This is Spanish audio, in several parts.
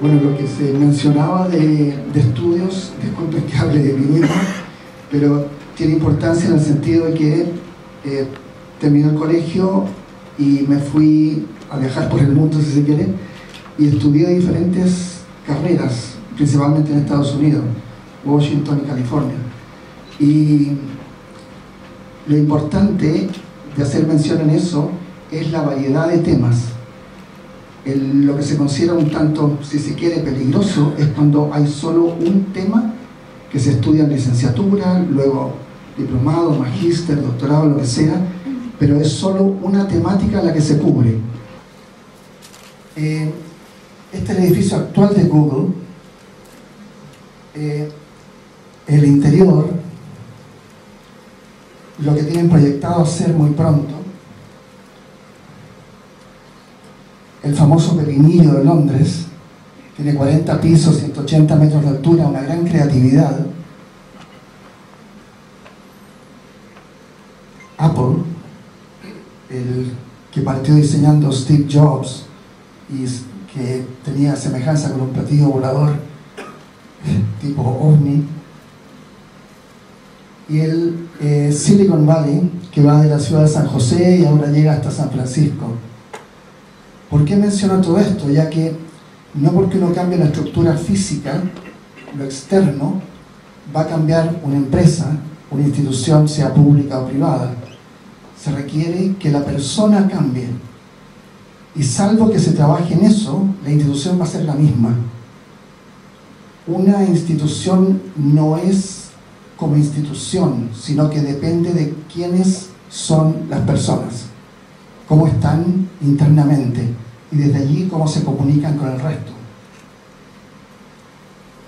Bueno, lo que se mencionaba de, estudios, disculpen que hable de mí mismo, pero tiene importancia en el sentido de que eh, terminé el colegio y me fui a viajar por el mundo, si se quiere, y estudié diferentes carreras, principalmente en Estados Unidos, Washington y California. Y lo importante de hacer mención en eso es la variedad de temas. Lo que se considera un tanto, si se quiere, peligroso es cuando hay solo un tema que se estudia en licenciatura, luego diplomado, magíster, doctorado, lo que sea, pero es solo una temática la que se cubre. Eh, este es el edificio actual de Google. Eh, el interior, lo que tienen proyectado hacer muy pronto, el famoso Pepinillo de Londres, tiene 40 pisos, 180 metros de altura, una gran creatividad. Apple, el que partió diseñando Steve Jobs y que tenía semejanza con un platillo volador tipo ovni, y el eh, Silicon Valley, que va de la ciudad de San José y ahora llega hasta San Francisco. ¿Por qué menciono todo esto? Ya que no porque uno cambie la estructura física, lo externo, va a cambiar una empresa, una institución, sea pública o privada. Se requiere que la persona cambie. Y salvo que se trabaje en eso, la institución va a ser la misma. Una institución no es como institución, sino que depende de quiénes son las personas, cómo están internamente y desde allí cómo se comunican con el resto.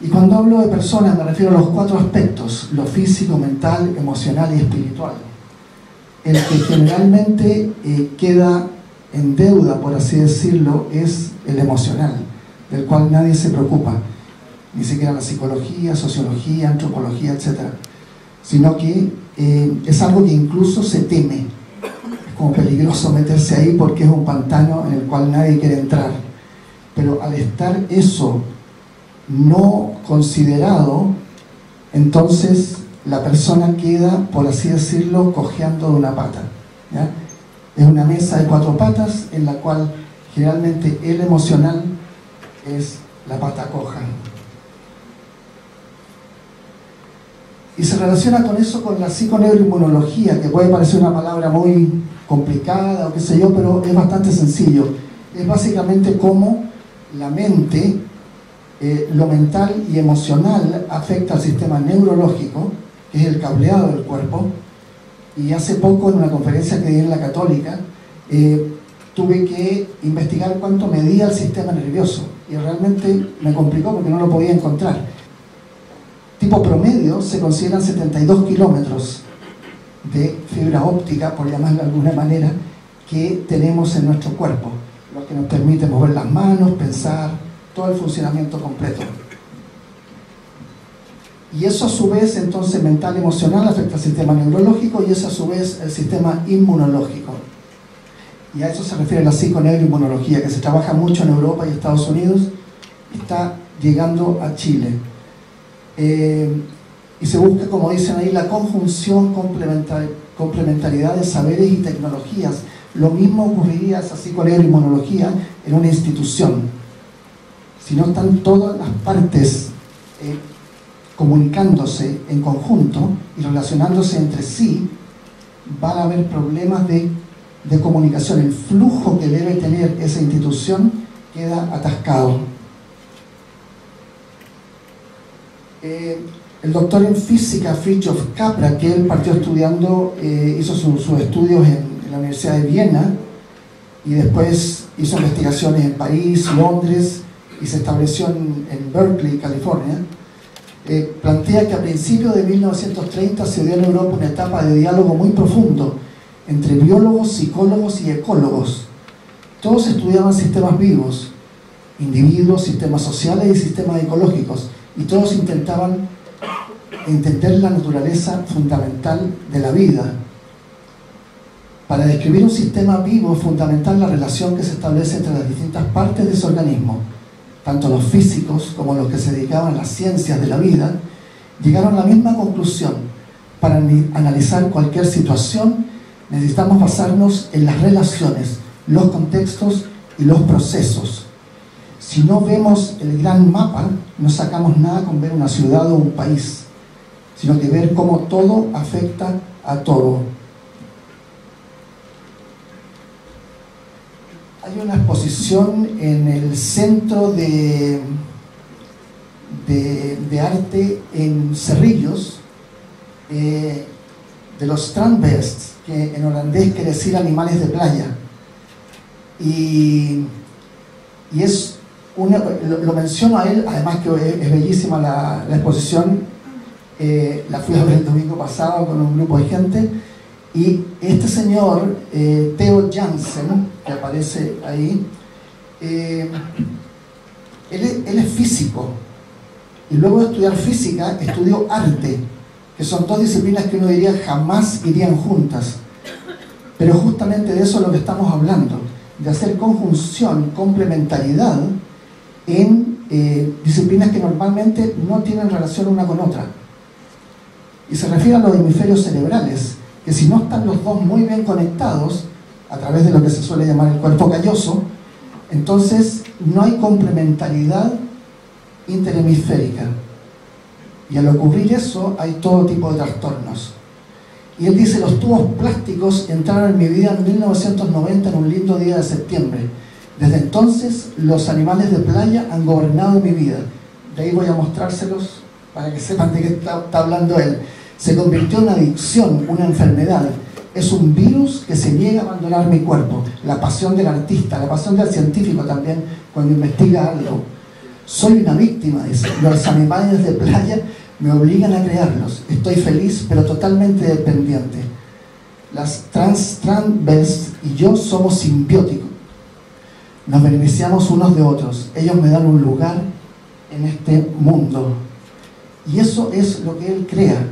Y cuando hablo de personas me refiero a los cuatro aspectos, lo físico, mental, emocional y espiritual. El que generalmente eh, queda en deuda, por así decirlo, es el emocional, del cual nadie se preocupa ni siquiera la psicología, sociología, antropología, etc. Sino que eh, es algo que incluso se teme. Como peligroso meterse ahí porque es un pantano en el cual nadie quiere entrar. Pero al estar eso no considerado, entonces la persona queda, por así decirlo, cojeando de una pata. Es una mesa de cuatro patas en la cual generalmente el emocional es la pata coja. Y se relaciona con eso con la psiconeuroinmunología, que puede parecer una palabra muy complicada o qué sé yo, pero es bastante sencillo. Es básicamente cómo la mente, eh, lo mental y emocional afecta al sistema neurológico, que es el cableado del cuerpo. Y hace poco en una conferencia que di en la Católica, eh, tuve que investigar cuánto medía el sistema nervioso. Y realmente me complicó porque no lo podía encontrar tipo promedio se consideran 72 kilómetros de fibra óptica, por llamarlo de alguna manera, que tenemos en nuestro cuerpo, lo que nos permite mover las manos, pensar, todo el funcionamiento completo. Y eso a su vez, entonces, mental, emocional, afecta al sistema neurológico y eso a su vez el sistema inmunológico. Y a eso se refiere la psiconeuroinmunología, que se trabaja mucho en Europa y Estados Unidos, está llegando a Chile. Eh, y se busca, como dicen ahí, la conjunción complementariedad de saberes y tecnologías. Lo mismo ocurriría, es así con la inmunología, en una institución. Si no están todas las partes eh, comunicándose en conjunto y relacionándose entre sí, van a haber problemas de, de comunicación. El flujo que debe tener esa institución queda atascado. Eh, el doctor en física Fritjof Capra, que él partió estudiando, eh, hizo sus estudios en, la Universidad de Viena y después hizo investigaciones en París, Londres y se estableció en, Berkeley, California, eh, plantea que a principios de 1930 se dio en Europa una etapa de diálogo muy profundo entre biólogos, psicólogos y ecólogos. Todos estudiaban sistemas vivos, individuos, sistemas sociales y sistemas ecológicos y todos intentaban entender la naturaleza fundamental de la vida. Para describir un sistema vivo es fundamental la relación que se establece entre las distintas partes de ese organismo. tanto los físicos como los que se dedicaban a las ciencias de la vida, llegaron a la misma conclusión. Para analizar cualquier situación necesitamos basarnos en las relaciones, los contextos y los procesos. Si no vemos el gran mapa, no sacamos nada con ver una ciudad o un país, sino que ver cómo todo afecta a todo. Hay una exposición en el Centro de, de, Arte en Cerrillos eh, de los Strandbests, que en holandés quiere decir animales de playa. Y, es lo, menciono a él, además que es, bellísima la, exposición, eh, la fui a ver el domingo pasado con un grupo de gente, y este señor, eh, Theo Jansen, que aparece ahí, eh, él, él, es físico, y luego de estudiar física, estudió arte, que son dos disciplinas que uno diría jamás irían juntas. Pero justamente de eso es lo que estamos hablando de hacer conjunción, complementariedad en eh, disciplinas que normalmente no tienen relación una con otra. Y se refiere a los hemisferios cerebrales, que si no están los dos muy bien conectados, a través de lo que se suele llamar el cuerpo calloso, entonces no hay complementariedad interhemisférica. Y al ocurrir eso hay todo tipo de trastornos. Y él dice, los tubos plásticos entraron en mi vida en 1990 en un lindo día de septiembre. Desde entonces los animales de playa han gobernado mi vida. De ahí voy a mostrárselos para que sepan de qué está, hablando él. Se convirtió en una adicción, una enfermedad. Es un virus que se niega a abandonar mi cuerpo. La pasión del artista, la pasión del científico también cuando investiga algo. Soy una víctima, dice. Los animales de playa me obligan a crearlos. Estoy feliz, pero totalmente dependiente. Las trans, trans y yo somos simbióticos. Nos beneficiamos unos de otros. Ellos me dan un lugar en este mundo. Y eso es lo que él crea.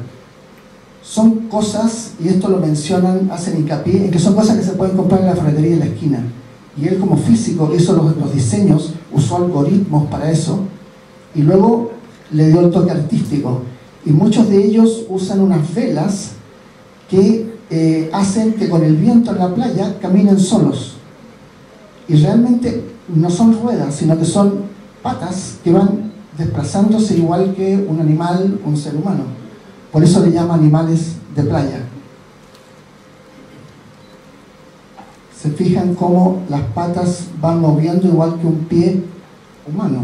Son cosas, y esto lo mencionan, hacen hincapié, en que son cosas que se pueden comprar en la ferretería de la esquina. Y él como físico hizo los, diseños, usó algoritmos para eso, y luego le dio el toque artístico. Y muchos de ellos usan unas velas que eh, hacen que con el viento en la playa caminen solos. Y realmente no son ruedas, sino que son patas que van desplazándose igual que un animal, un ser humano. Por eso le llama animales de playa. Se fijan cómo las patas van moviendo igual que un pie humano.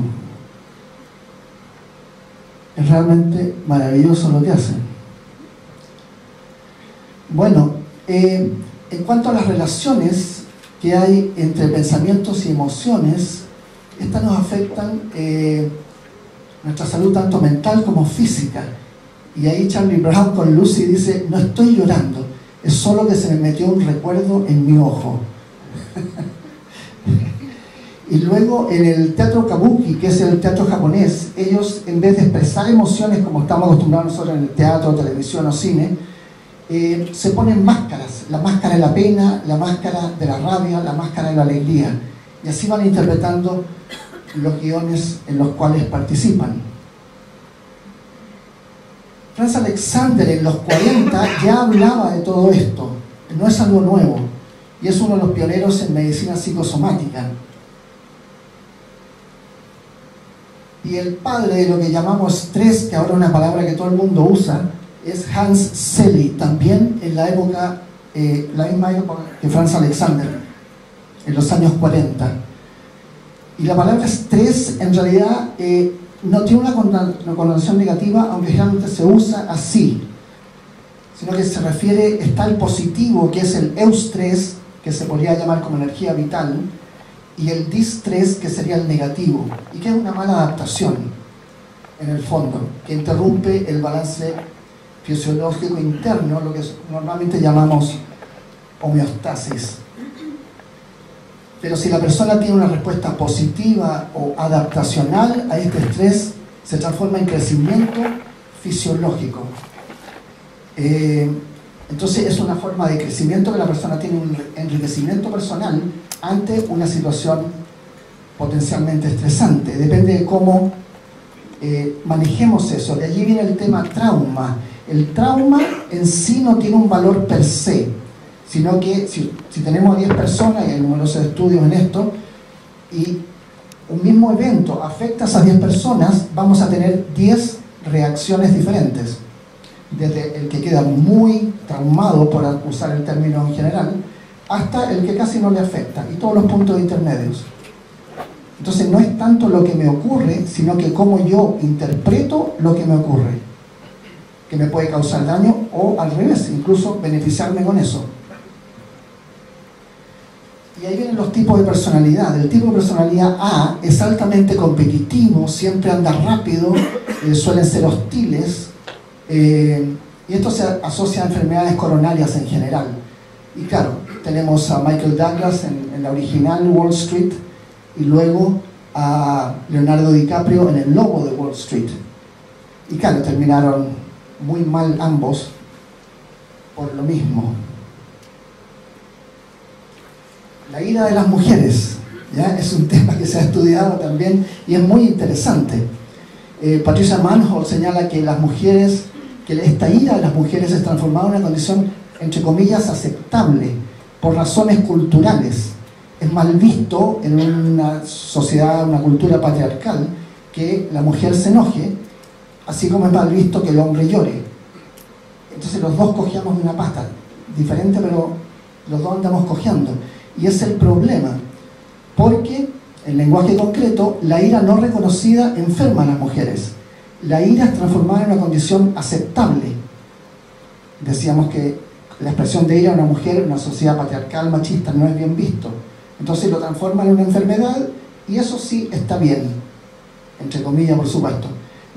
Es realmente maravilloso lo que hacen. Bueno, eh, en cuanto a las relaciones que hay entre pensamientos y emociones, estas nos afectan eh, nuestra salud tanto mental como física. Y ahí Charlie Brown con Lucy dice, no estoy llorando, es solo que se me metió un recuerdo en mi ojo. Y luego en el teatro kabuki, que es el teatro japonés, ellos en vez de expresar emociones como estamos acostumbrados nosotros en el teatro, televisión o cine, eh, se ponen máscaras, la máscara de la pena, la máscara de la rabia, la máscara de la alegría. Y así van interpretando los guiones en los cuales participan. Franz Alexander en los 40 ya hablaba de todo esto, no es algo nuevo, y es uno de los pioneros en medicina psicosomática. Y el padre de lo que llamamos estrés, que ahora es una palabra que todo el mundo usa, es Hans Selye, también en la época, eh, la misma época que Franz Alexander, en los años 40. Y la palabra estrés en realidad eh, no tiene una connotación negativa, aunque generalmente se usa así, sino que se refiere, está el positivo, que es el eustrés, que se podría llamar como energía vital, y el distrés, que sería el negativo, y que es una mala adaptación, en el fondo, que interrumpe el balance fisiológico interno, lo que normalmente llamamos homeostasis. Pero si la persona tiene una respuesta positiva o adaptacional a este estrés, se transforma en crecimiento fisiológico. Eh, entonces es una forma de crecimiento que la persona tiene un enriquecimiento personal ante una situación potencialmente estresante. Depende de cómo eh, manejemos eso. De allí viene el tema trauma. El trauma en sí no tiene un valor per se, sino que si, tenemos 10 personas, y hay numerosos estudios en esto, y un mismo evento afecta a esas 10 personas, vamos a tener 10 reacciones diferentes. Desde el que queda muy traumado, por usar el término en general, hasta el que casi no le afecta, y todos los puntos intermedios. Entonces no es tanto lo que me ocurre, sino que cómo yo interpreto lo que me ocurre, que me puede causar daño o al revés, incluso beneficiarme con eso. Y ahí vienen los tipos de personalidad. El tipo de personalidad A es altamente competitivo, siempre anda rápido, eh, suelen ser hostiles, eh, y esto se asocia a enfermedades coronarias en general. Y claro, tenemos a Michael Douglas en la original Wall Street, y luego a Leonardo DiCaprio en El Lobo de Wall Street. Y claro, terminaron muy mal ambos por lo mismo. La ira de las mujeres ¿ya? es un tema que se ha estudiado también y es muy interesante. Eh, Patricia Manhol señala que las mujeres, que esta ira de las mujeres es transformada en una condición, entre comillas, aceptable por razones culturales es mal visto en una sociedad, una cultura patriarcal, que la mujer se enoje, así como es mal visto que el hombre llore. Entonces los dos cogíamos una pata, diferente, pero los dos andamos cogiendo. Y es el problema, porque en lenguaje concreto, la ira no reconocida enferma a las mujeres. La ira es transformada en una condición aceptable. Decíamos que la expresión de ira a una mujer en una sociedad patriarcal machista no es bien visto. Entonces lo transforma en una enfermedad y eso sí está bien, entre comillas por supuesto.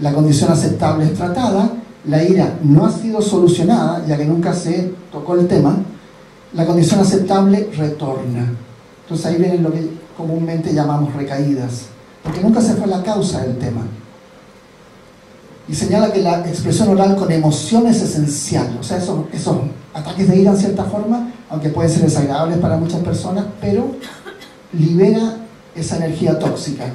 La condición aceptable es tratada, la ira no ha sido solucionada, ya que nunca se tocó el tema, la condición aceptable retorna. Entonces ahí viene lo que comúnmente llamamos recaídas, porque nunca se fue la causa del tema. Y señala que la expresión oral con emoción es esencial, o sea, esos, esos ataques de ira en cierta forma aunque pueden ser desagradables para muchas personas, pero libera esa energía tóxica.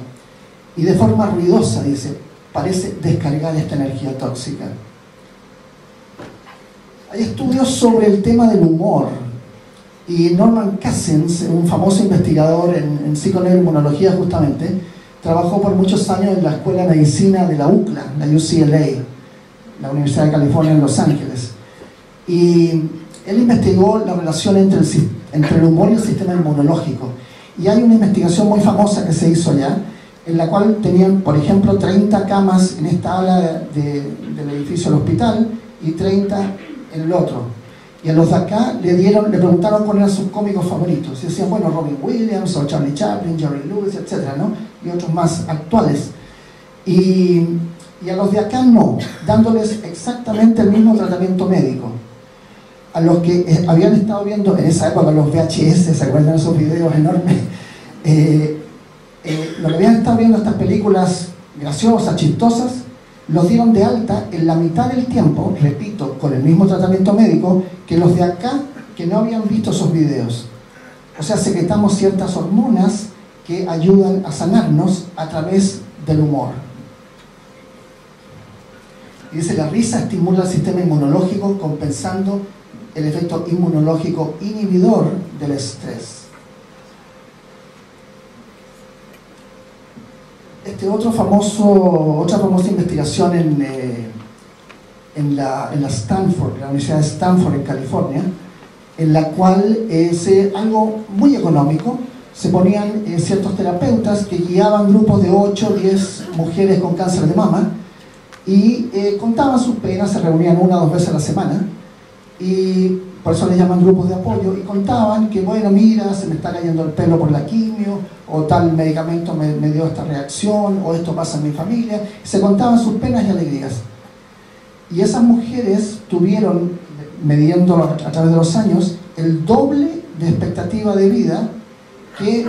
Y de forma ruidosa, dice, parece descargar esta energía tóxica. Hay estudios sobre el tema del humor. Y Norman Cousins, un famoso investigador en, en psiconeuroinmunología justamente, trabajó por muchos años en la Escuela de Medicina de la UCLA, la UCLA, la Universidad de California en Los Ángeles. Y él investigó la relación entre el, entre el humor y el sistema inmunológico. Y hay una investigación muy famosa que se hizo allá, en la cual tenían, por ejemplo, 30 camas en esta ala del edificio del hospital y 30 en el otro. Y a los de acá le dieron, le preguntaron cuáles eran sus cómicos favoritos. Y decían, bueno, Robin Williams o Charlie Chaplin, Jerry Lewis, etc. ¿no? Y otros más actuales. Y, y a los de acá no, dándoles exactamente el mismo tratamiento médico a los que eh, habían estado viendo en esa época los VHS, ¿se acuerdan esos videos enormes? Eh, eh, los que habían estado viendo estas películas graciosas, chistosas, los dieron de alta en la mitad del tiempo, repito, con el mismo tratamiento médico, que los de acá que no habían visto esos videos. O sea, secretamos ciertas hormonas que ayudan a sanarnos a través del humor. Y dice, la risa estimula el sistema inmunológico compensando el efecto inmunológico inhibidor del estrés. Este otro famoso, otra famosa investigación en, eh, en, la, en, la, Stanford, la Universidad de Stanford en California, en la cual eh, algo muy económico, se ponían eh, ciertos terapeutas que guiaban grupos de 8 o 10 mujeres con cáncer de mama y contaban sus penas, se reunían una o dos veces a la semana y por eso le llaman grupos de apoyo, y contaban que, bueno, mira, se me está cayendo el pelo por la quimio, o tal medicamento me, dio esta reacción, o esto pasa en mi familia, se contaban sus penas y alegrías. Y esas mujeres tuvieron, mediendo a través de los años, el doble de expectativa de vida que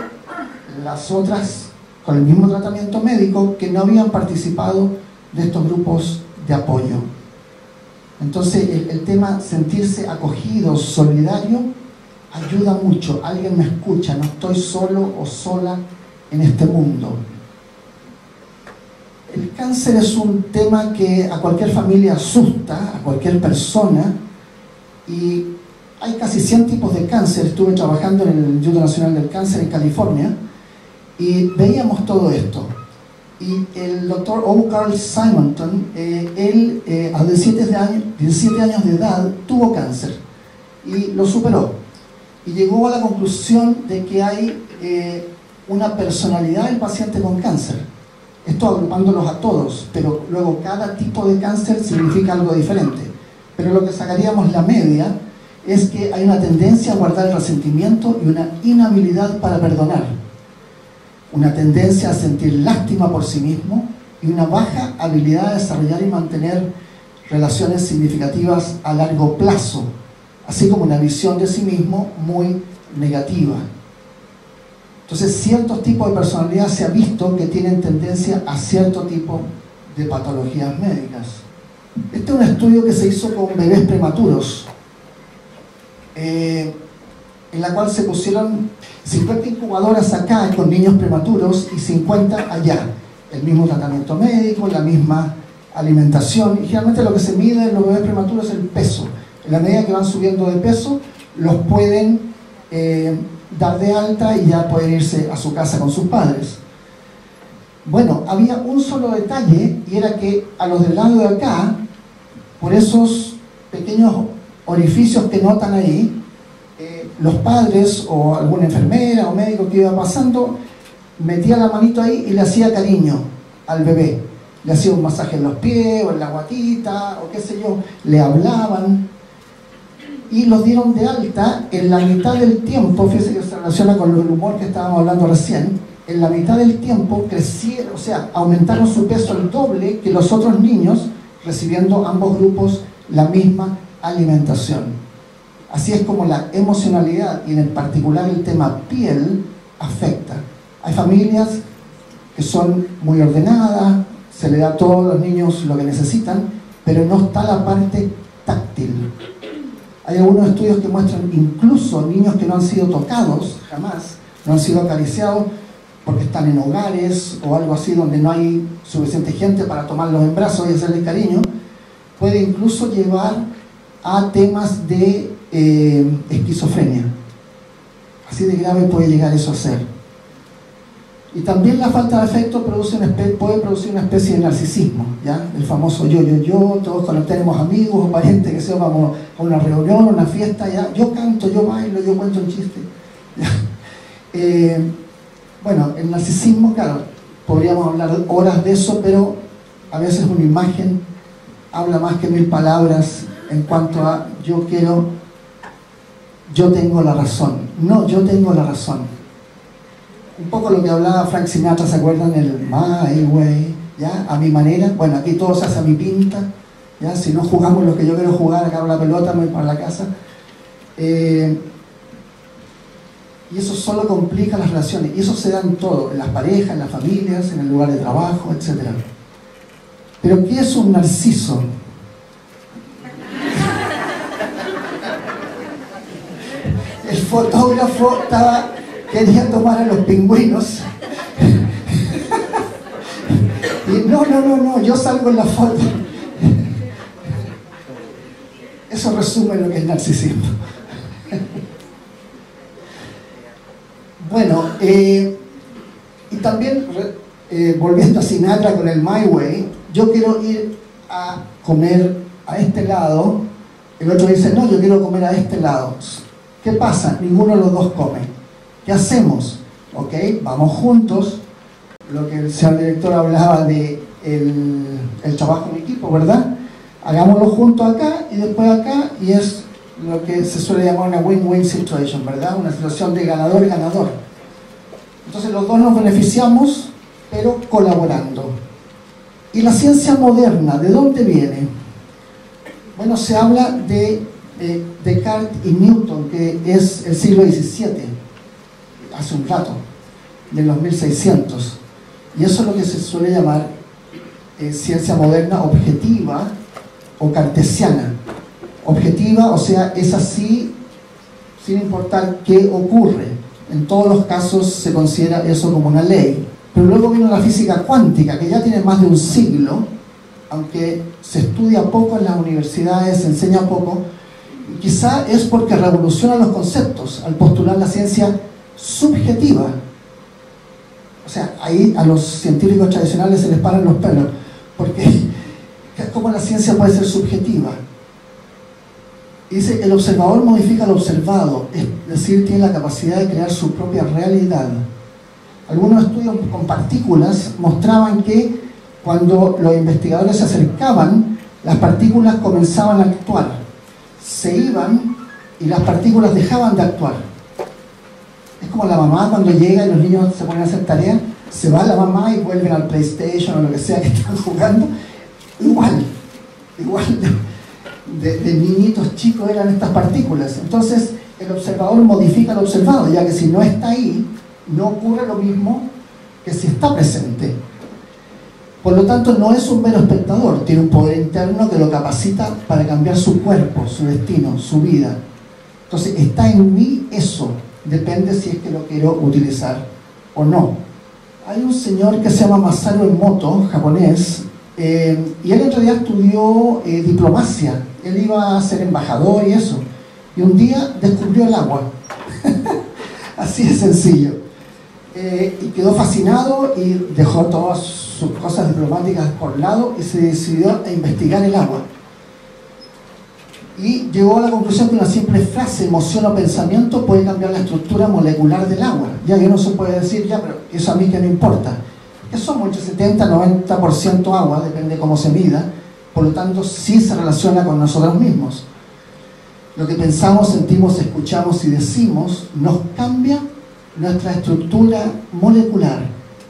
las otras con el mismo tratamiento médico que no habían participado de estos grupos de apoyo. Entonces el, tema sentirse acogido, solidario, ayuda mucho. Alguien me escucha, no estoy solo o sola en este mundo. El cáncer es un tema que a cualquier familia asusta, a cualquier persona, y hay casi 100 tipos de cáncer. Estuve trabajando en el Instituto Nacional del Cáncer en California y veíamos todo esto. Y el doctor O. Carl Simonton, eh, él eh, a 17 años, 17 años de edad tuvo cáncer y lo superó. Y llegó a la conclusión de que hay eh, una personalidad del paciente con cáncer. Esto agrupándolos a todos, pero luego cada tipo de cáncer significa algo diferente. Pero lo que sacaríamos la media es que hay una tendencia a guardar el resentimiento y una inhabilidad para perdonar. Una tendencia a sentir lástima por sí mismo y una baja habilidad de desarrollar y mantener relaciones significativas a largo plazo, así como una visión de sí mismo muy negativa. Entonces, ciertos tipos de personalidad se ha visto que tienen tendencia a cierto tipo de patologías médicas. Este es un estudio que se hizo con bebés prematuros eh, en la cual se pusieron 50 incubadoras acá con niños prematuros y 50 allá. El mismo tratamiento médico, la misma alimentación. Y generalmente lo que se mide en los bebés prematuros es el peso. En la medida que van subiendo de peso, los pueden eh, dar de alta y ya pueden irse a su casa con sus padres. Bueno, había un solo detalle y era que a los del lado de acá, por esos pequeños orificios que notan ahí, los padres o alguna enfermera o médico que iba pasando metía la manito ahí y le hacía cariño al bebé. Le hacía un masaje en los pies o en la guatita o qué sé yo, le hablaban y los dieron de alta en la mitad del tiempo, fíjese que se relaciona con el humor que estábamos hablando recién, en la mitad del tiempo crecieron, o sea, aumentaron su peso el doble que los otros niños, recibiendo ambos grupos la misma alimentación. Así es como la emocionalidad y en particular el tema piel afecta. Hay familias que son muy ordenadas, se le da a todos los niños lo que necesitan, pero no está la parte táctil. Hay algunos estudios que muestran incluso niños que no han sido tocados jamás, no han sido acariciados porque están en hogares o algo así donde no hay suficiente gente para tomarlos en brazos y hacerles cariño, puede incluso llevar a temas de eh, esquizofrenia. Así de grave puede llegar eso a ser. Y también la falta de afecto produce puede producir una especie de narcisismo, ¿ya? El famoso yo, yo, yo, todos tenemos amigos o parientes que se vamos a una reunión, una fiesta, ¿ya? Yo canto, yo bailo, yo cuento un chiste. Eh, bueno, el narcisismo, claro, podríamos hablar horas de eso, pero a veces una imagen habla más que mil palabras en cuanto a yo quiero, yo tengo la razón. No, yo tengo la razón. Un poco lo que hablaba Frank Sinatra, ¿se acuerdan? El my way, ¿ya? A mi manera. Bueno, aquí todo se hace a mi pinta, ¿ya? Si no jugamos lo que yo quiero jugar, acá la pelota, me voy para la casa. Eh, y eso solo complica las relaciones. Y eso se da en todo, en las parejas, en las familias, en el lugar de trabajo, etc. Pero ¿qué es un narciso? Fotógrafo estaba quería tomar a los pingüinos. y no, no, no, no, yo salgo en la foto. Eso resume lo que es narcisismo. bueno, eh, y también eh, volviendo a Sinatra con el My Way, yo quiero ir a comer a este lado, el otro dice, no, yo quiero comer a este lado. ¿Qué pasa? Ninguno de los dos come. ¿Qué hacemos? ¿Ok? Vamos juntos. Lo que el señor director hablaba de el, trabajo en equipo, ¿verdad? Hagámoslo juntos acá y después acá y es lo que se suele llamar una win-win situation, ¿verdad? Una situación de ganador-ganador. Entonces los dos nos beneficiamos, pero colaborando. ¿Y la ciencia moderna, de dónde viene? Bueno, se habla de de Descartes y Newton, que es el siglo XVII, hace un rato, de los 1600. Y eso es lo que se suele llamar eh, ciencia moderna objetiva o cartesiana. Objetiva, o sea, es así sin importar qué ocurre. En todos los casos se considera eso como una ley. Pero luego vino la física cuántica, que ya tiene más de un siglo, aunque se estudia poco en las universidades, se enseña poco, quizá es porque revoluciona los conceptos al postular la ciencia subjetiva. O sea, ahí a los científicos tradicionales se les paran los pelos, porque ¿cómo la ciencia puede ser subjetiva? Dice, el observador modifica lo observado, es decir, tiene la capacidad de crear su propia realidad. Algunos estudios con partículas mostraban que cuando los investigadores se acercaban, las partículas comenzaban a actuar, se iban y las partículas dejaban de actuar. Es como la mamá cuando llega y los niños se ponen a hacer tareas, se va la mamá y vuelven al PlayStation o lo que sea que están jugando. Igual, igual de, niñitos chicos eran estas partículas. Entonces el observador modifica lo observado, ya que si no está ahí, no ocurre lo mismo que si está presente. Por lo tanto, no es un mero espectador, tiene un poder interno que lo capacita para cambiar su cuerpo, su destino, su vida. Entonces, está en mí eso, depende si es que lo quiero utilizar o no. Hay un señor que se llama Masaru Emoto, japonés, eh, y él en realidad estudió eh, diplomacia él iba a ser embajador y eso. Y un día descubrió el agua. Así de sencillo. Eh, y quedó fascinado y dejó todas sus cosas diplomáticas por lado y se decidió a investigar el agua. Y llegó a la conclusión que una simple frase, emoción o pensamiento puede cambiar la estructura molecular del agua. Ya que no se puede decir, ya, pero eso a mí que no importa. Que somos entre 70 y 90% agua, depende cómo se mida por lo tanto sí se relaciona con nosotros mismos. Lo que pensamos, sentimos, escuchamos y decimos nos cambia nuestra estructura molecular,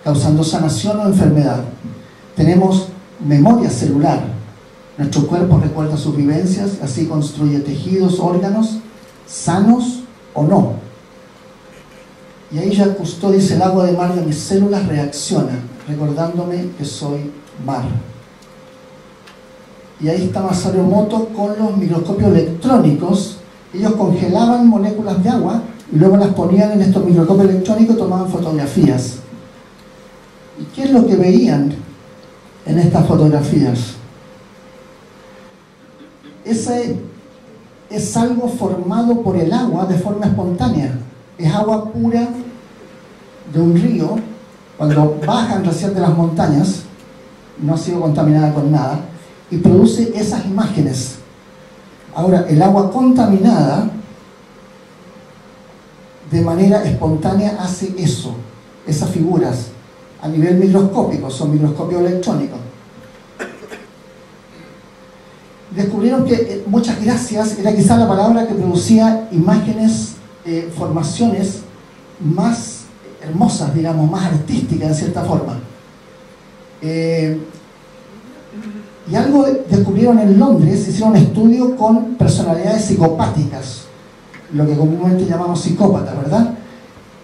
causando sanación o enfermedad. Tenemos memoria celular. Nuestro cuerpo recuerda sus vivencias, así construye tejidos, órganos, sanos o no. Y ahí ya Cousteau el agua de mar de mis células reacciona, recordándome que soy mar y ahí está Masaru Moto con los microscopios electrónicos. Ellos congelaban moléculas de agua y luego las ponían en estos microscopios electrónicos tomaban fotografías. ¿Y qué es lo que veían en estas fotografías? Ese es algo formado por el agua de forma espontánea. Es agua pura de un río. Cuando bajan recién de las montañas, no ha sido contaminada con nada y produce esas imágenes. Ahora, el agua contaminada de manera espontánea hace eso, esas figuras, a nivel microscópico, son microscopios electrónicos. Descubrieron que eh, muchas gracias era quizá la palabra que producía imágenes, eh, formaciones más hermosas, digamos, más artísticas en cierta forma. Eh, y algo descubrieron en Londres, hicieron un estudio con personalidades psicopáticas, lo que comúnmente llamamos psicópata, ¿verdad?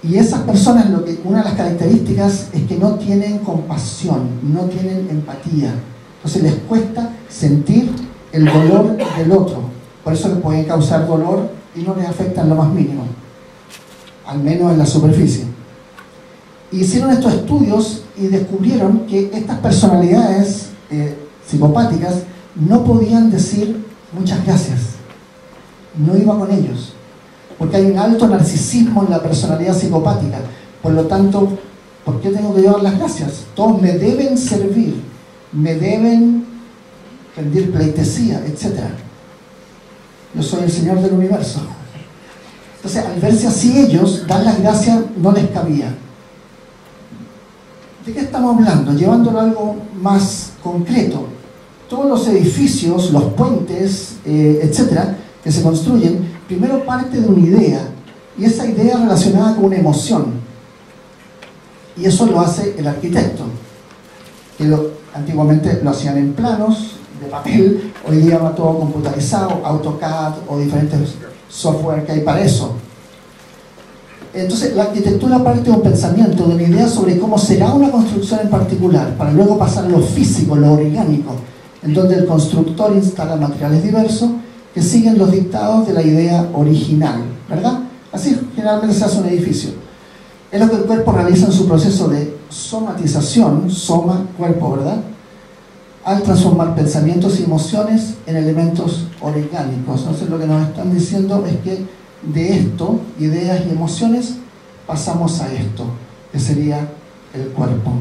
Y esas personas, lo que, una de las características es que no tienen compasión, no tienen empatía. Entonces les cuesta sentir el dolor del otro. Por eso les pueden causar dolor y no les afecta en lo más mínimo, al menos en la superficie. Hicieron estos estudios y descubrieron que estas personalidades eh, psicopáticas no podían decir muchas gracias. No iba con ellos. Porque hay un alto narcisismo en la personalidad psicopática. Por lo tanto, ¿por qué tengo que llevar las gracias? Todos me deben servir, me deben rendir pleitesía, etc. Yo soy el Señor del universo. Entonces, al verse así ellos, dar las gracias no les cabía. ¿De qué estamos hablando? Llevándolo a algo más concreto todos los edificios, los puentes, eh, etcétera, que se construyen, primero parte de una idea, y esa idea relacionada con una emoción. Y eso lo hace el arquitecto, que antiguamente lo hacían en planos de papel, hoy día va todo computarizado, AutoCAD o diferentes software que hay para eso. Entonces, la arquitectura parte de un pensamiento, de una idea sobre cómo será una construcción en particular, para luego pasar a lo físico, lo orgánico, en donde el constructor instala materiales diversos que siguen los dictados de la idea original, ¿verdad? Así generalmente se hace un edificio. Es lo que el cuerpo realiza en su proceso de somatización, soma, cuerpo, ¿verdad? Al transformar pensamientos y emociones en elementos orgánicos. Entonces lo que nos están diciendo es que de esto, ideas y emociones, pasamos a esto, que sería el cuerpo.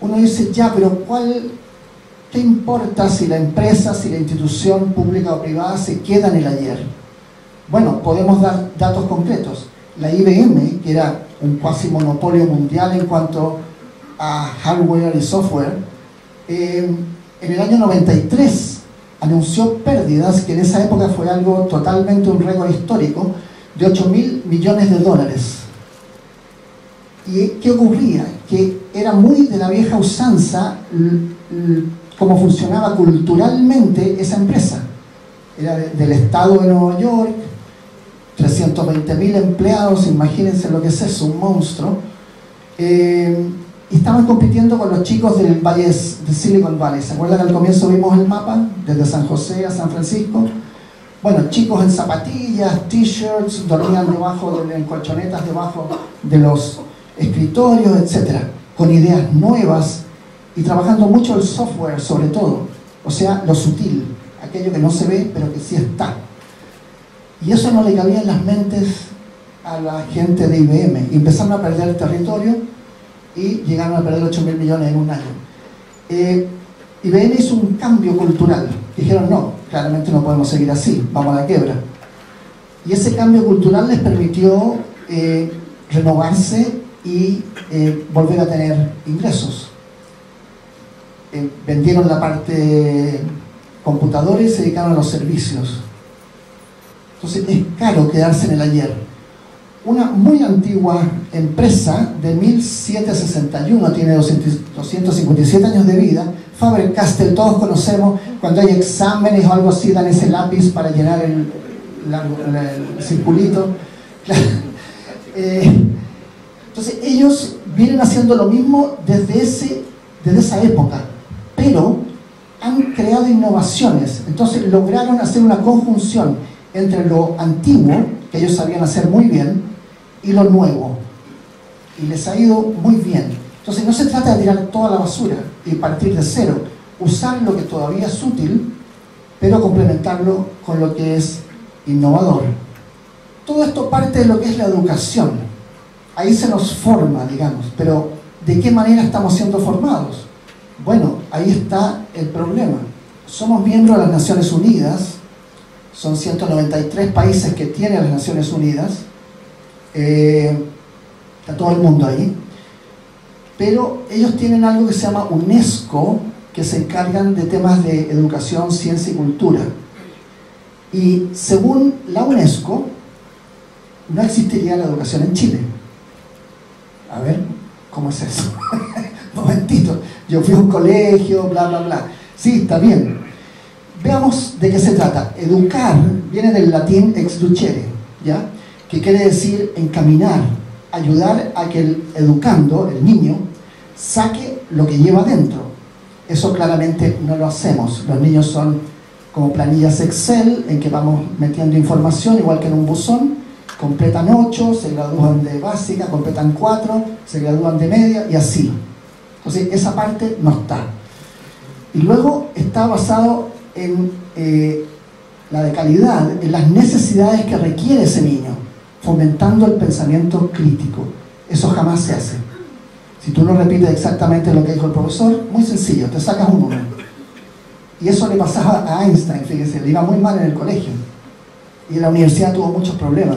Uno dice, ya, pero ¿cuál, ¿qué importa si la empresa, si la institución pública o privada se queda en el ayer? Bueno, podemos dar datos concretos. La IBM, que era un cuasi monopolio mundial en cuanto a hardware y software, eh, en el año 93 anunció pérdidas, que en esa época fue algo totalmente un récord histórico, de 8 mil millones de dólares. ¿Y qué ocurría? Que era muy de la vieja usanza cómo funcionaba culturalmente esa empresa. Era del estado de Nueva York, 320 mil empleados, imagínense lo que es eso, un monstruo. Eh, y estaban compitiendo con los chicos del Valle de Silicon Valley. ¿Se acuerdan que al comienzo vimos el mapa? Desde San José a San Francisco. Bueno, chicos en zapatillas, t-shirts, dormían debajo de, en colchonetas debajo de los escritorios, etc. Con ideas nuevas y trabajando mucho el software sobre todo. O sea, lo sutil, aquello que no se ve pero que sí está. Y eso no le cabía en las mentes a la gente de IBM. empezaron a perder el territorio y llegaron a perder 8 mil millones en un año. Eh, IBM hizo un cambio cultural. Dijeron, no, claramente no podemos seguir así, vamos a la quiebra. Y ese cambio cultural les permitió eh, renovarse y eh, volver a tener ingresos. Eh, vendieron la parte computadores se dedicaron a los servicios. Entonces es caro quedarse en el ayer una muy antigua empresa de 1761, tiene 257 años de vida, Faber-Castell, todos conocemos, cuando hay exámenes o algo así, dan ese lápiz para llenar el, circulito. Eh, entonces ellos vienen haciendo lo mismo desde, ese, desde esa época, pero han creado innovaciones, entonces lograron hacer una conjunción entre lo antiguo, que ellos sabían hacer muy bien, y lo nuevo. Y les ha ido muy bien. Entonces no se trata de tirar toda la basura y partir de cero. Usar lo que todavía es útil, pero complementarlo con lo que es innovador. Todo esto parte de lo que es la educación. Ahí se nos forma, digamos, pero ¿de qué manera estamos siendo formados? Bueno, ahí está el problema. Somos miembros de las Naciones Unidas, son 193 países que tienen las Naciones Unidas, eh, está todo el mundo ahí, pero ellos tienen algo que se llama UNESCO, que se encargan de temas de educación, ciencia y cultura. Y según la UNESCO, no existiría la educación en Chile. A ver, ¿cómo es eso? Momentito, yo fui a un colegio, bla, bla, bla. Sí, está bien. Veamos de qué se trata. Educar viene del latín ex ducere, ¿ya? que quiere decir encaminar, ayudar a que el educando, el niño, saque lo que lleva dentro. Eso claramente no lo hacemos. Los niños son como planillas Excel en que vamos metiendo información, igual que en un buzón, completan 8, se gradúan de básica, completan 4, se gradúan de media y así. Entonces esa parte no está. Y luego está basado en eh, la de calidad, en las necesidades que requiere ese niño fomentando el pensamiento crítico. Eso jamás se hace. Si tú no repites exactamente lo que dijo el profesor, muy sencillo, te sacas un número. Y eso le pasaba a Einstein, fíjese, le iba muy mal en el colegio. Y en la universidad tuvo muchos problemas.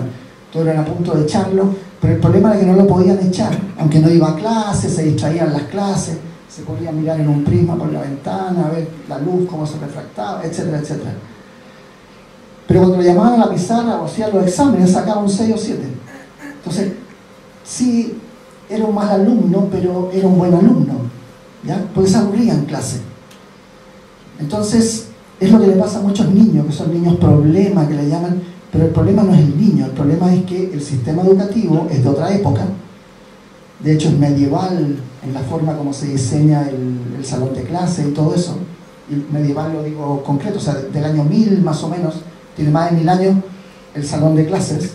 Todos eran a punto de echarlo, pero el problema era que no lo podían echar. Aunque no iba a clases, se distraían las clases, se podía mirar en un prisma por la ventana, a ver la luz, cómo se refractaba, etcétera, etcétera. Pero cuando le llamaban a la pizarra o hacían los exámenes, sacaba un 6 o 7. Entonces, sí, era un mal alumno, pero era un buen alumno, ¿ya? Porque se aburría en clase. Entonces, es lo que le pasa a muchos niños, que son niños problema, que le llaman, pero el problema no es el niño, el problema es que el sistema educativo es de otra época, de hecho es medieval en la forma como se diseña el, el salón de clase y todo eso, y medieval lo digo concreto, o sea, del año 1000 más o menos, tiene más de mil años el salón de clases,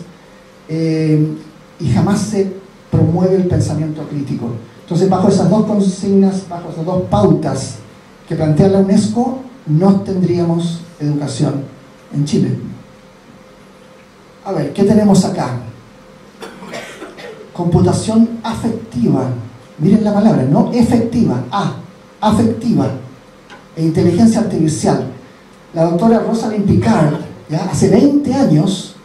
eh, y jamás se promueve el pensamiento crítico. Entonces, bajo esas dos consignas, bajo esas dos pautas que plantea la UNESCO, no tendríamos educación en Chile. A ver, ¿qué tenemos acá? Computación afectiva. Miren la palabra, no efectiva, A, afectiva. E inteligencia artificial. La doctora Rosalind Picard, ¿ya? hace 20 años,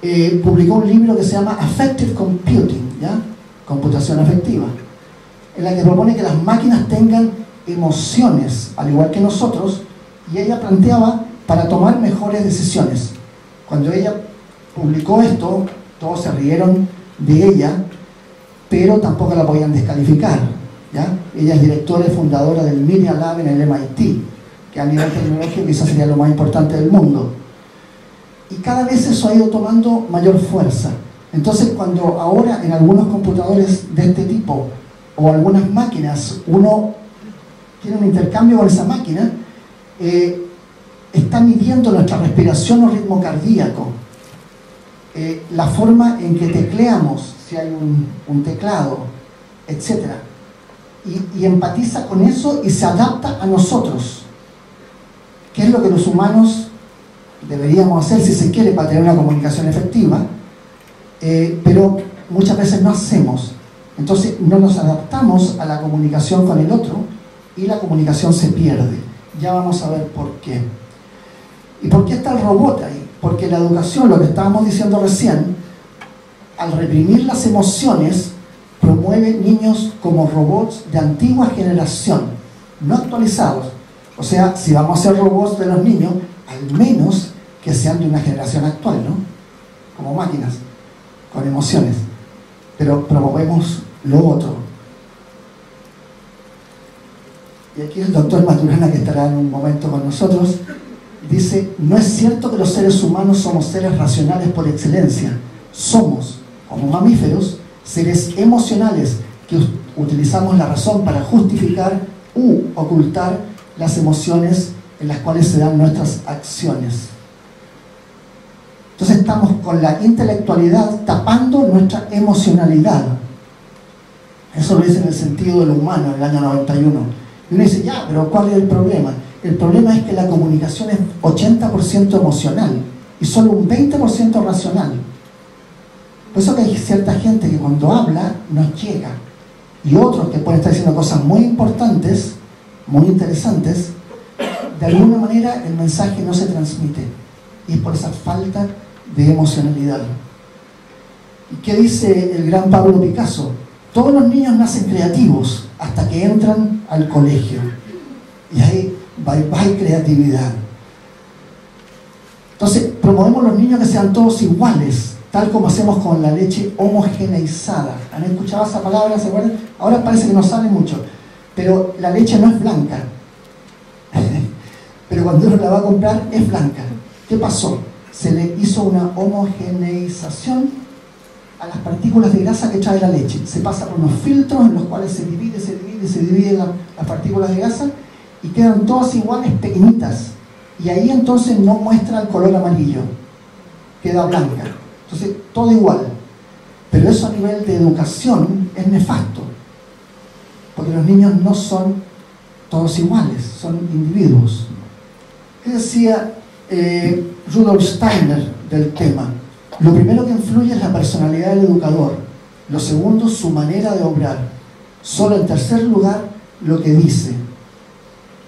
eh, publicó un libro que se llama Affective Computing, ¿ya? computación afectiva, en la que propone que las máquinas tengan emociones, al igual que nosotros, y ella planteaba para tomar mejores decisiones. Cuando ella publicó esto, todos se rieron de ella, pero tampoco la podían descalificar. ¿ya? Ella es directora y fundadora del Media Lab en el MIT, que a nivel tecnológico quizás sería lo más importante del mundo. Y cada vez eso ha ido tomando mayor fuerza. Entonces, cuando ahora en algunos computadores de este tipo o algunas máquinas uno tiene un intercambio con esa máquina, eh, está midiendo nuestra respiración o ritmo cardíaco, eh, la forma en que tecleamos, si hay un, teclado, etc. Y, empatiza con eso y se adapta a nosotros. ¿Qué es lo que los humanos deberíamos hacer si se quiere para tener una comunicación efectiva? Eh, pero muchas veces no hacemos. Entonces no nos adaptamos a la comunicación con el otro y la comunicación se pierde. Ya vamos a ver por qué. ¿Y por qué está el robot ahí? Porque la educación, lo que estábamos diciendo recién, al reprimir las emociones, promueve niños como robots de antigua generación, no actualizados. O sea, si vamos a ser robots de los niños, al menos que sean de una generación actual, ¿no? Como máquinas, con emociones. Pero promovemos lo otro. Y aquí el doctor Maturana, que estará en un momento con nosotros, dice, no es cierto que los seres humanos somos seres racionales por excelencia. Somos, como mamíferos, seres emocionales que utilizamos la razón para justificar u ocultar las emociones en las cuales se dan nuestras acciones. Entonces estamos con la intelectualidad tapando nuestra emocionalidad. Eso lo dice en el sentido de lo humano en el año 91. Y uno dice, ya, pero ¿cuál es el problema? El problema es que la comunicación es 80% emocional y solo un 20% racional. Por eso que hay cierta gente que cuando habla nos llega y otros que pueden estar diciendo cosas muy importantes, muy interesantes, de alguna manera el mensaje no se transmite y es por esa falta de emocionalidad. ¿Y qué dice el gran Pablo Picasso? Todos los niños nacen creativos hasta que entran al colegio. Y ahí bye bye creatividad. Entonces, promovemos los niños que sean todos iguales, tal como hacemos con la leche homogeneizada. ¿Han escuchado esa palabra? ¿Se acuerdan? Ahora parece que no sabe mucho, pero la leche no es blanca. pero cuando uno la va a comprar es blanca. ¿Qué pasó? Se le hizo una homogeneización a las partículas de grasa que trae la leche. Se pasa por unos filtros en los cuales se divide, se divide, se dividen las partículas de grasa y quedan todas iguales, pequeñitas. Y ahí entonces no muestra el color amarillo, queda blanca. Entonces, todo igual. Pero eso a nivel de educación es nefasto, porque los niños no son todos iguales, son individuos. ¿Qué decía eh, Rudolf Steiner del tema? Lo primero que influye es la personalidad del educador. Lo segundo, su manera de obrar. Solo en tercer lugar, lo que dice.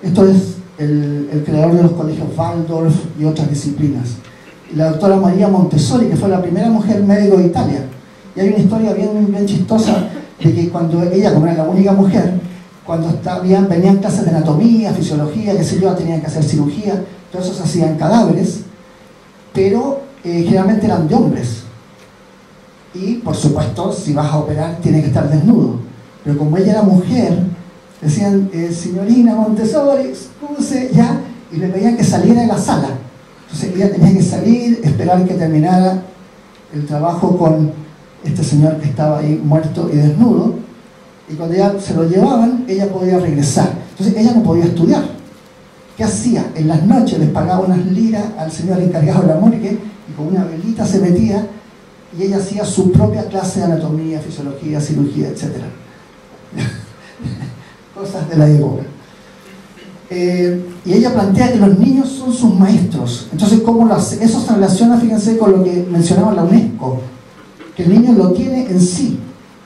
Esto es el, creador de los colegios Waldorf y otras disciplinas. La doctora María Montessori, que fue la primera mujer médico de Italia. Y hay una historia bien, bien chistosa de que cuando ella, como era la única mujer, cuando estaban, venían clases de anatomía, fisiología, qué sé yo, tenían que hacer cirugía, todo eso se hacían cadáveres, pero eh, generalmente eran de hombres. Y por supuesto, si vas a operar, tiene que estar desnudo. Pero como ella era mujer, decían, eh, señorina Montessori, excuse, ya, y le pedían que saliera de la sala. Entonces ella tenía que salir, esperar que terminara el trabajo con este señor que estaba ahí muerto y desnudo. Y cuando ya se lo llevaban, ella podía regresar. Entonces ella no podía estudiar. ¿Qué hacía? En las noches les pagaba unas liras al señor encargado de la morgue y con una velita se metía y ella hacía su propia clase de anatomía, fisiología, cirugía, etc. Cosas de la época. Eh, y ella plantea que los niños son sus maestros. Entonces, ¿cómo lo hace? Eso se relaciona, fíjense, con lo que mencionaba la UNESCO, que el niño lo tiene en sí.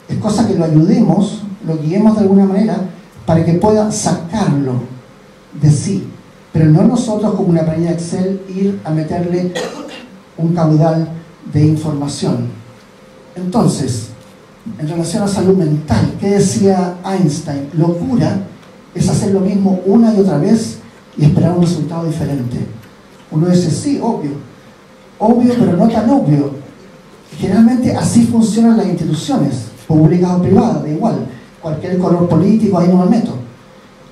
Es cosa que lo ayudemos, lo guiemos de alguna manera, para que pueda sacarlo de sí. Pero no nosotros, como una planilla Excel, ir a meterle un caudal de información. Entonces, en relación a salud mental, ¿qué decía Einstein? Locura es hacer lo mismo una y otra vez y esperar un resultado diferente. Uno dice, sí, obvio, obvio, pero no tan obvio. Generalmente así funcionan las instituciones, públicas o privadas, da igual, cualquier color político, ahí no me meto.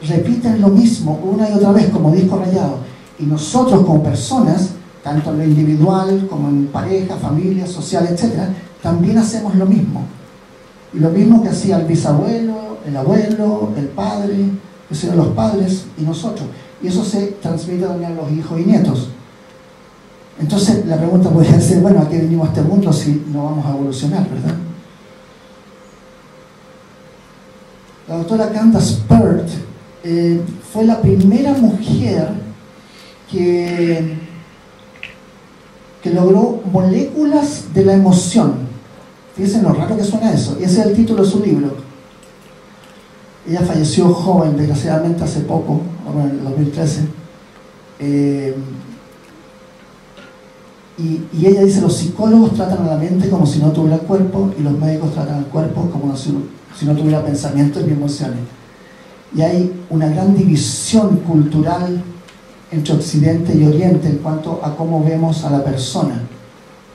Repiten lo mismo una y otra vez como disco rayado. Y nosotros como personas, tanto en lo individual como en pareja, familia, social, etc., también hacemos lo mismo. Y lo mismo que hacía el bisabuelo, el abuelo, el padre, que son los padres y nosotros. Y eso se transmite también a los hijos y nietos. Entonces la pregunta puede ser, bueno, ¿a qué venimos a este mundo si no vamos a evolucionar, verdad? La doctora Candace Pert eh, fue la primera mujer que, que logró moléculas de la emoción. Fíjense lo raro que suena eso. Y ese es el título de su libro, ella falleció joven, desgraciadamente, hace poco, en el 2013. Eh, y, ella dice, los psicólogos tratan a la mente como si no tuviera cuerpo y los médicos tratan al cuerpo como si, no tuviera pensamientos ni emociones. Y hay una gran división cultural entre Occidente y Oriente en cuanto a cómo vemos a la persona.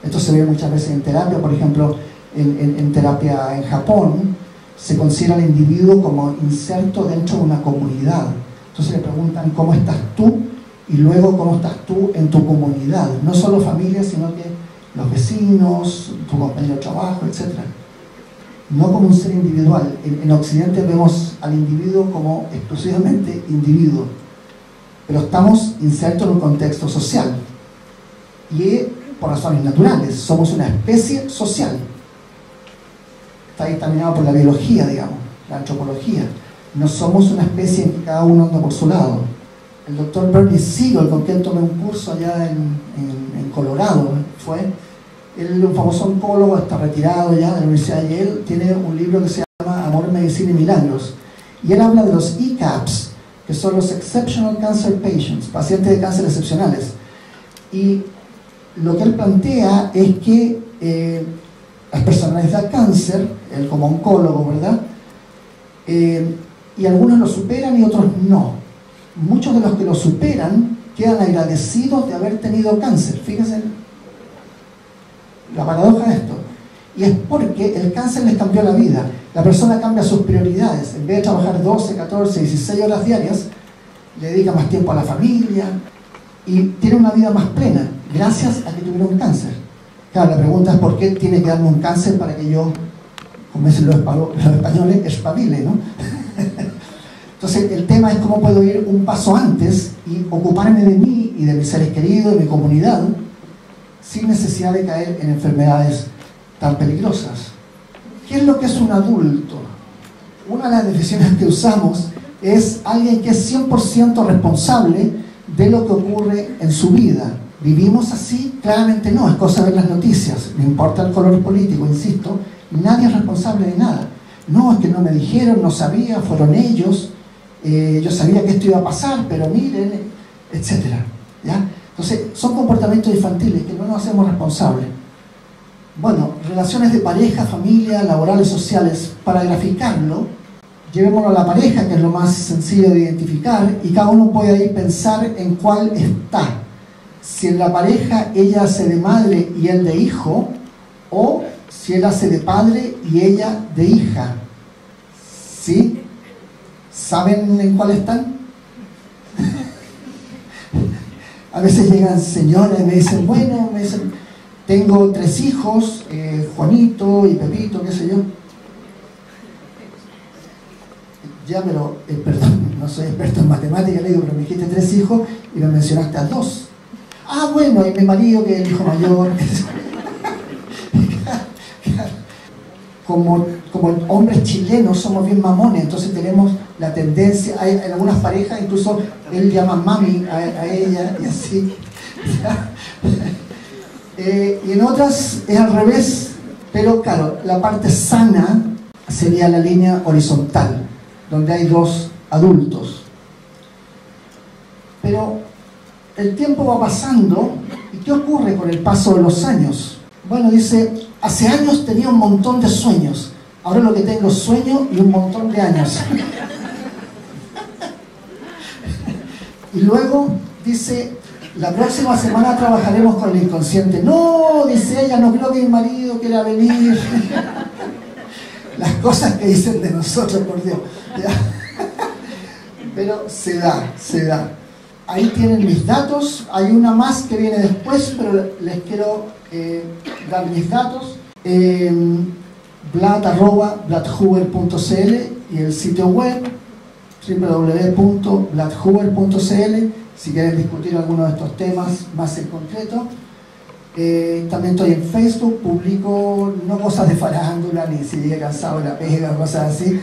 Esto se ve muchas veces en terapia, por ejemplo, en, en terapia en Japón, se considera al individuo como inserto dentro de una comunidad. Entonces le preguntan cómo estás tú y luego cómo estás tú en tu comunidad, no solo familia, sino que los vecinos, tu compañero de trabajo, etc. No como un ser individual. En, Occidente vemos al individuo como exclusivamente individuo, pero estamos insertos en un contexto social y por razones naturales, somos una especie social está dictaminado por la biología, digamos, la antropología. No somos una especie en que cada uno anda por su lado. El doctor Bernie Siegel, con quien tomé un curso allá en, Colorado, fue, él un famoso oncólogo, está retirado ya de la Universidad de Yale, tiene un libro que se llama Amor, Medicina y Milagros. Y él habla de los ECAPs, que son los Exceptional Cancer Patients, pacientes de cáncer excepcionales. Y lo que él plantea es que eh, las personas les cáncer, él como oncólogo, ¿verdad? Eh, y algunos lo superan y otros no. Muchos de los que lo superan quedan agradecidos de haber tenido cáncer. Fíjense la paradoja de esto. Y es porque el cáncer les cambió la vida. La persona cambia sus prioridades. En vez de trabajar 12, 14, 16 horas diarias, le dedica más tiempo a la familia y tiene una vida más plena gracias a que tuvieron cáncer. Claro, la pregunta es por qué tiene que darme un cáncer para que yo, como dicen los, españoles, espabile, ¿no? Entonces, el tema es cómo puedo ir un paso antes y ocuparme de mí y de mis seres queridos, de mi comunidad, sin necesidad de caer en enfermedades tan peligrosas. ¿Qué es lo que es un adulto? Una de las definiciones que usamos es alguien que es 100% responsable de lo que ocurre en su vida. ¿Vivimos así? Claramente no, es cosa de ver las noticias, no importa el color político, insisto, nadie es responsable de nada. No, es que no me dijeron, no sabía, fueron ellos, eh, yo sabía que esto iba a pasar, pero miren, etc. ¿ya? Entonces, son comportamientos infantiles que no nos hacemos responsables. Bueno, relaciones de pareja, familia, laborales, sociales, para graficarlo, llevémoslo a la pareja, que es lo más sencillo de identificar, y cada uno puede ahí pensar en cuál está si en la pareja ella hace de madre y él de hijo, o si él hace de padre y ella de hija. ¿Sí? ¿Saben en cuál están? A veces llegan señores y me dicen, bueno, me dicen, tengo tres hijos, eh, Juanito y Pepito, qué sé yo. Ya, pero, eh, perdón, no soy experto en matemáticas, le digo, pero me dijiste tres hijos y me mencionaste a dos. Ah, bueno, y mi marido que es el hijo mayor. como, como hombres chilenos somos bien mamones, entonces tenemos la tendencia, hay en algunas parejas incluso él llama mami a, ella y así. Eh, y en otras es al revés, pero claro, la parte sana sería la línea horizontal, donde hay dos adultos. Pero el tiempo va pasando y ¿qué ocurre con el paso de los años? Bueno, dice, hace años tenía un montón de sueños, ahora lo que tengo es sueño y un montón de años. y luego dice, la próxima semana trabajaremos con el inconsciente. No, dice ella, no creo que mi marido quiera venir. Las cosas que dicen de nosotros, por Dios. Pero se da, se da. Ahí tienen mis datos. Hay una más que viene después, pero les quiero eh, dar mis datos. Eh, y el sitio web www.bladhuber.cl si quieren discutir alguno de estos temas más en concreto. Eh, también estoy en Facebook, publico no cosas de farándula, ni si he cansado de la pega, cosas así,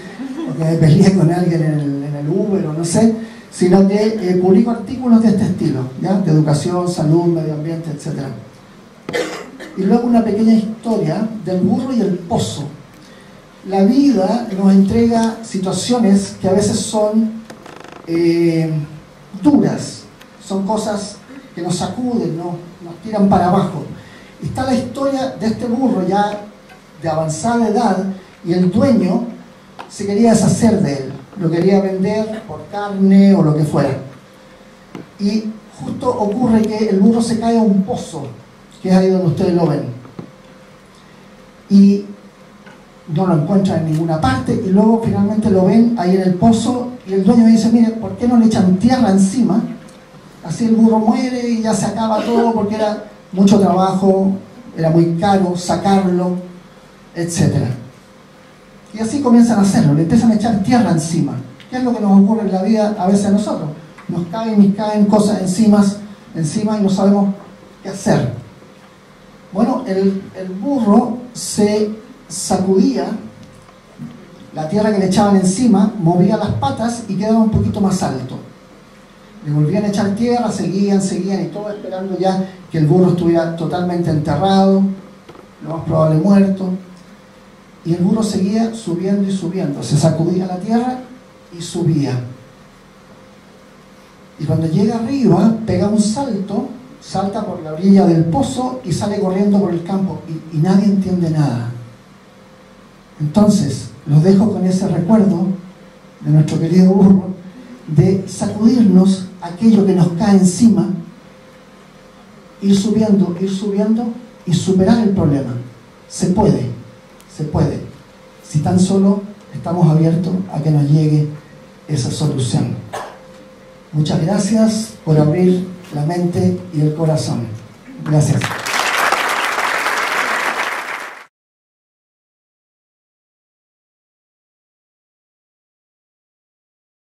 porque me peleé con alguien en el Uber o no sé, sino que eh, publico artículos de este estilo, ¿ya? de educación, salud, medio ambiente, etc. Y luego una pequeña historia del burro y el pozo. La vida nos entrega situaciones que a veces son eh, duras, son cosas que nos sacuden, nos, nos tiran para abajo. Está la historia de este burro ya de avanzada edad y el dueño se quería deshacer de él, lo quería vender por carne o lo que fuera. Y justo ocurre que el burro se cae a un pozo, que es ahí donde ustedes lo ven. Y no lo encuentran en ninguna parte y luego finalmente lo ven ahí en el pozo y el dueño dice, mire, ¿por qué no le echan tierra encima? Así el burro muere y ya se acaba todo porque era mucho trabajo, era muy caro sacarlo, etc. Y así comienzan a hacerlo, le empiezan a echar tierra encima. ¿Qué es lo que nos ocurre en la vida a veces a nosotros? Nos caen y caen cosas encima, encima y no sabemos qué hacer. Bueno, el, el burro se sacudía la tierra que le echaban encima, movía las patas y quedaba un poquito más alto. Le volvían a echar tierra, seguían, seguían y todo esperando ya que el burro estuviera totalmente enterrado, lo más probable muerto. Y el burro seguía subiendo y subiendo, se sacudía la tierra y subía. Y cuando llega arriba, pega un salto, salta por la orilla del pozo y sale corriendo por el campo y, y nadie entiende nada. Entonces, los dejo con ese recuerdo de nuestro querido burro, de sacudirnos aquello que nos cae encima, ir subiendo, ir subiendo y superar el problema. Se puede, se puede, si tan solo estamos abiertos a que nos llegue esa solución. Muchas gracias por abrir la mente y el corazón. Gracias.